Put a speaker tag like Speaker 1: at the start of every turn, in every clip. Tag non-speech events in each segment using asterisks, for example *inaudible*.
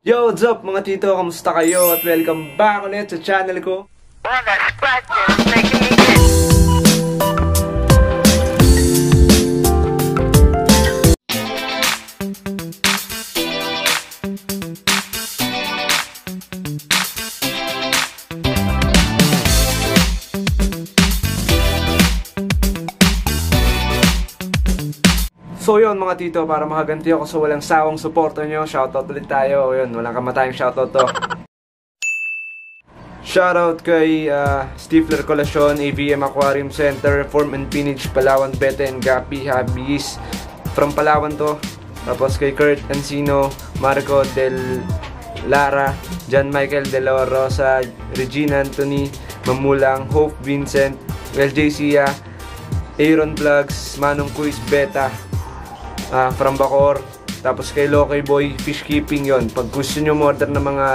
Speaker 1: Yo, what's up mga tito? Kamusta kayo? At welcome back ulit sa channel ko.
Speaker 2: Scratching is making me
Speaker 1: So yun mga tito, para makaganti ako sa walang sawang suporta nyo, shoutout ulit tayo. Yun, walang kamatayang shoutout to. *laughs* Shoutout kay uh, Stifler Colacion, AVM Aquarium Center, Form and Pinage, Palawan, Beten, Gapi, Habis. From Palawan to. Tapos kay Kurt Encino, Marco Del Lara, John Michael De La Rosa, Regina Anthony, Mamulang, Hope Vincent, LJ Sia, Aaron Vlogs, Manong Quiz Beta, ah, from Bacor. Tapos kay Loki Boy, fish keeping yon. Pag gusto nyo order ng mga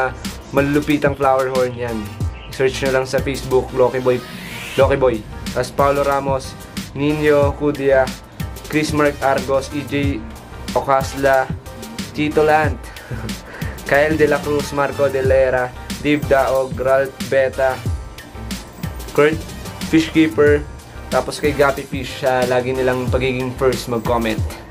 Speaker 1: malulupitang flower horn yan, search nyo lang sa Facebook, Loki Boy. Loki Boy. Tapos Paulo Ramos, Nino Cudia, Chris Mark Argos, EJ Ocasla, Tito Lant, *laughs* Kyle De La Cruz, Marco De Lera, Dave Daog, Ralph Beta, Kurt Fishkeeper, tapos kay Gapi Fish, ah, lagi nilang pagiging first mag-comment.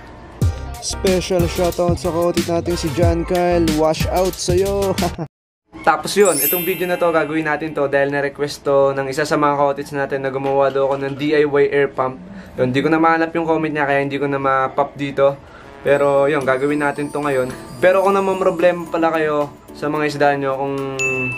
Speaker 3: Special shoutout sa kautit natin si John Kyle. Wash out sa'yo. *laughs*
Speaker 1: Tapos yun, itong video na to, gagawin natin to dahil na-request to ng isa sa mga kaotits natin na gumawa daw ako ng DIY air pump. Yun, hindi ko na mahanap yung comment niya kaya hindi ko na ma-pop dito. Pero yun, gagawin natin to ngayon. Pero kung naman problem pala kayo sa mga isda nyo kung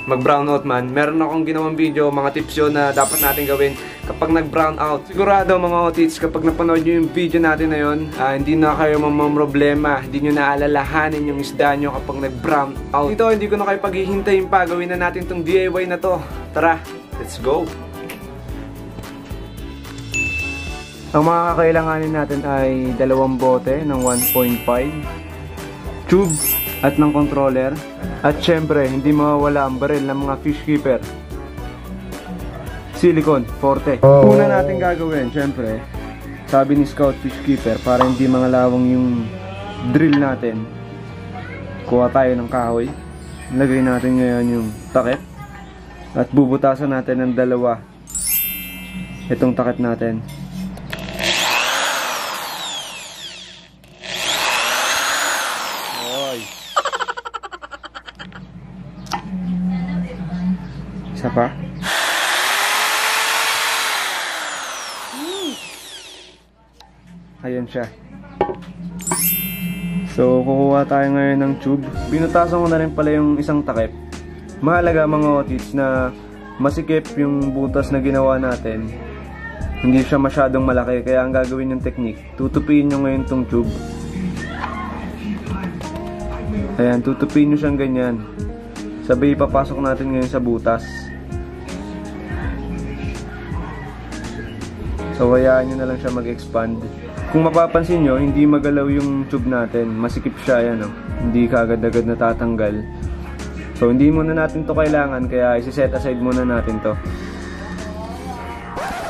Speaker 1: mag-brown out man, meron akong ginawang video, mga tips yun na dapat natin gawin kapag nag-brown out. Sigurado mga otits, kapag napanood nyo yung video natin na yun, ah, hindi na kayo problema, hindi nyo naalalahanin yung isda nyo kapag nag-brown out. Dito, hindi ko na kayo paghihintayin pa, gawin na natin tong DIY na to. Tara, let's go! Ang mga kakailanganin natin ay dalawang bote ng 1.5 tube at ng controller. At syempre hindi mawawala ang baril ng mga fish keeper. Silicone forte. Una natin gagawin syempre sabi ni scout fish keeper para hindi mga lawang yung drill natin kuha tayo ng kahoy. Lagay natin ngayon yung takip. At bubutasan natin ng dalawa itong takip natin
Speaker 3: Oy.
Speaker 1: Isa pa? Ayan siya. So, kukuha tayo ngayon ng tube. Binutasan ko na rin pala yung isang takip. Mahalaga mga otits na masikip yung butas na ginawa natin. Hindi siya masyadong malaki, kaya ang gagawin yung technique, tutupiin nyo ngayon tong tube. Ayan, tutupiin nyo siyang ganyan. Sabay ipapasok natin ngayon sa butas. So, hayaan nyo na lang siya mag-expand. Kung mapapansin nyo, hindi magalaw yung tube natin. Masikip siya, yan o. Hindi kaagad-agad natatanggal. So, hindi muna natin to kailangan, kaya isi-set aside muna natin to.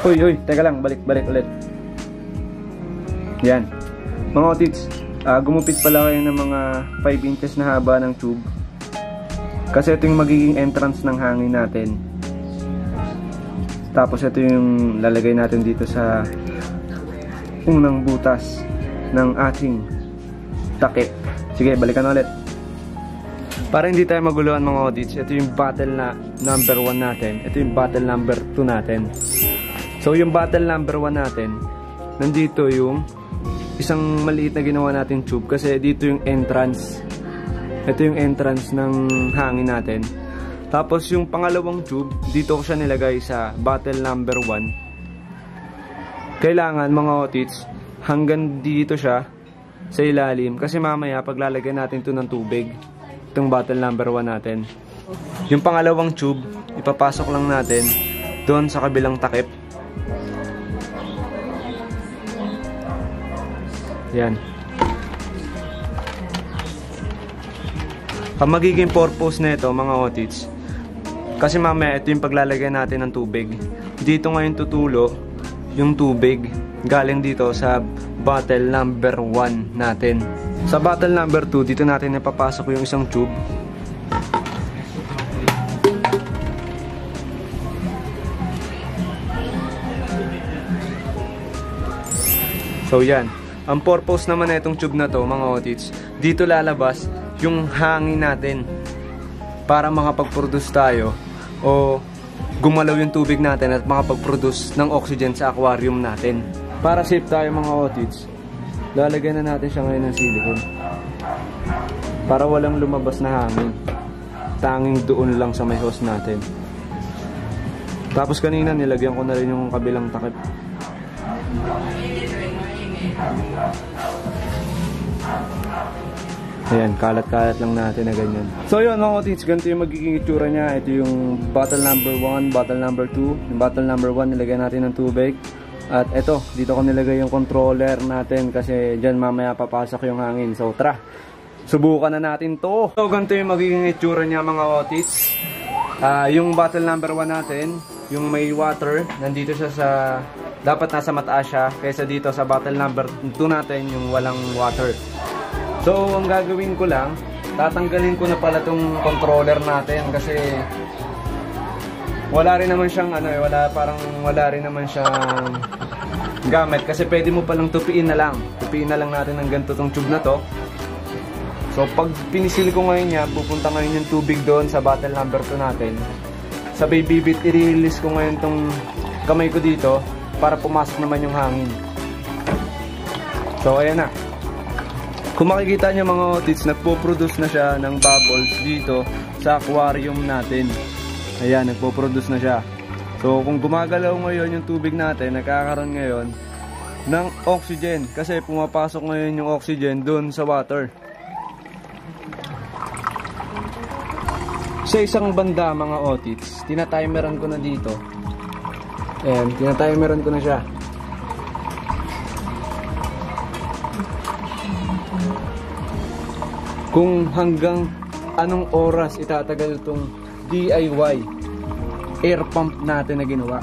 Speaker 1: Uy, uy, teka lang, balik-balik ulit. Yan. Mga otits, ah, gumupit pala kayo ng mga 5 inches na haba ng tube. Kasi ito yung magiging entrance ng hangin natin. Tapos ito yung lalagay natin dito sa unang butas ng ating takip. Sige, balikan ulit. Para hindi tayo maguluhan mga audits, ito yung battle na number 1 natin. Ito yung battle number 2 natin. So yung battle number 1 natin, nandito yung isang maliit na ginawa natin tube kasi dito yung entrance. Ito yung entrance ng hangin natin. Tapos yung pangalawang tube, dito ko siya nilagay sa battle number 1 kailangan mga otits hanggang dito siya sa ilalim. Kasi mamaya paglalagyan natin to ng tubig itong bottle number 1 natin. Yung pangalawang tube ipapasok lang natin doon sa kabilang takip. Yan. Ang magiging purpose na ito mga otits kasi mamaya ito yung paglalagay natin ng tubig. Dito ngayon tutulo yung tubig galing dito sa bottle number 1 natin. Sa bottle number 2, dito natin napapasok yung isang tube. So yan. Ang purpose naman na itong tube na to mga otits, dito lalabas yung hangin natin para makapag-produce tayo o gumalaw yung tubig natin at makapag-produce ng oxygen sa aquarium natin. Para safe tayo mga otits, lalagyan na natin siya ngayon ng silicone. Para walang lumabas na hangin. Tanging doon lang sa may hose natin. Tapos kanina nilagyan ko na rin yung kabilang takip. Ayan, kalat-kalat lang natin na ganyan. So yun mga otits, ganito yung magiging itsura niya. Ito yung bottle number 1, bottle number 2. Yung bottle number 1, nilagay natin ng tubig. At ito, dito ko nilagay yung controller natin kasi dyan mamaya papasok yung hangin. So tara, subukan na natin to. So ganito yung magiging itsura niya mga otits. Ah, yung bottle number 1 natin, yung may water, nandito siya sa dapat nasa mataas siya kaysa dito sa bottle number 2 natin yung walang water. So, ang gagawin ko lang, tatanggalin ko na pala tong controller natin kasi wala rin naman siyang ano eh, wala parang wala rin naman siyang gamit kasi pwede mo palang tupiin na lang. Tupiin na lang natin ng ganito tong tube na to. So, pag pinisil ko ngayon niya, pupunta ngayon yung tubig doon sa bottle number 2 natin. Sa baby bit, i-release ko ngayon tong kamay ko dito para pumasok naman yung hangin. So, ayan na. Kung makikita nyo mga otits, nagpo-produce na siya ng bubbles dito sa aquarium natin. Ayan, nagpo-produce na siya. So, kung gumagalaw ngayon yung tubig natin, nagkakaroon ngayon ng oxygen. Kasi pumapasok ngayon yung oxygen dun sa water. Sa isang banda mga otits, tinatimeran ko na dito. Ayan, tinatimeran ko na siya. Kung hanggang anong oras itatagal itong DIY air pump natin na ginawa.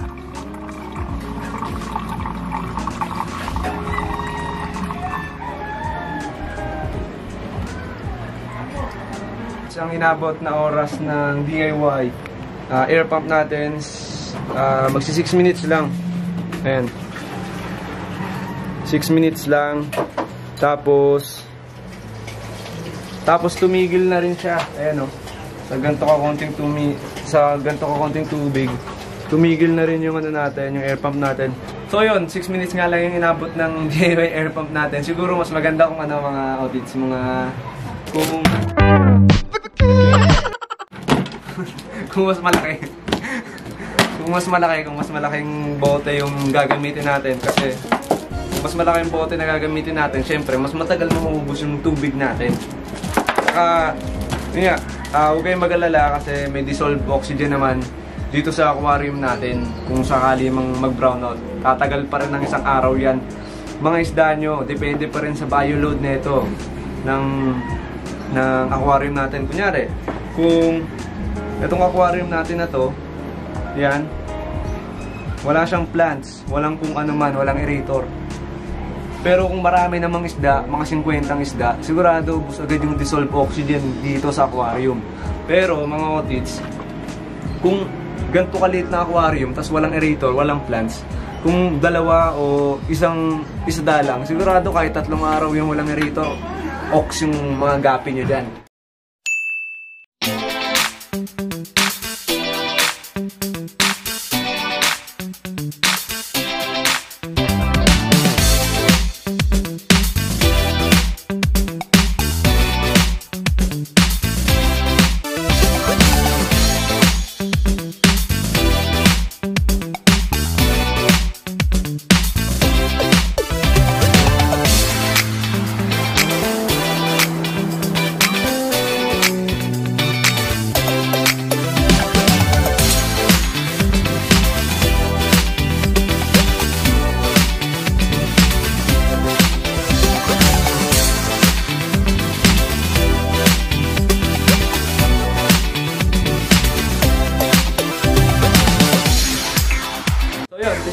Speaker 1: Ang inabot na oras ng DIY ah, air pump natin uh, magsi 6 minutes lang. Ayan. 6 minutes lang. Tapos tapos tumigil na rin siya. Ayan o. Sa ganito ka konting tumi sa ganito ka konting tubig. Tumigil na rin yung ano natin, yung air pump natin. So yun, 6 minutes nga lang yung inabot ng *laughs* DIY air pump natin. Siguro mas maganda kung ano mga audits, mga kung *laughs* kung mas malaki. *laughs* kung mas malaki, kung mas malaking bote yung gagamitin natin kasi mas malaki yung bote na gagamitin natin, syempre, mas matagal maubos yung tubig natin. Saka, yun nga, uh, huwag kayong mag-alala kasi may dissolved oxygen naman dito sa aquarium natin kung sakali mang mag-brown out. Tatagal pa rin ng isang araw yan. Mga isda nyo, depende pa rin sa bioload nito ng, ng aquarium natin. Kunyari, kung itong aquarium natin na to, yan, wala siyang plants, walang kung ano man, walang aerator. Pero kung marami namang isda, mga 50 isda, sigurado ubus agad yung dissolved oxygen dito sa aquarium. Pero mga otits, kung ganito kaliit na aquarium, tas walang aerator, walang plants, kung dalawa o isang isda lang, sigurado kahit tatlong araw yung walang aerator, ox yung mga gapi nyo dyan.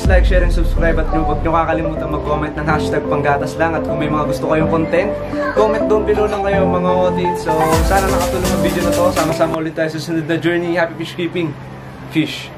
Speaker 1: Please like, share, and subscribe at huwag nyo kakalimutan mag-comment ng hashtag panggatas lang at kung may mga gusto kayong content, comment down below lang kayo mga audit. So sana nakatulong ang video na to. Sama-sama ulit tayo sa sunod na journey. Happy fish keeping. Fish.